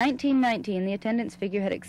1919, the attendance figure had exceeded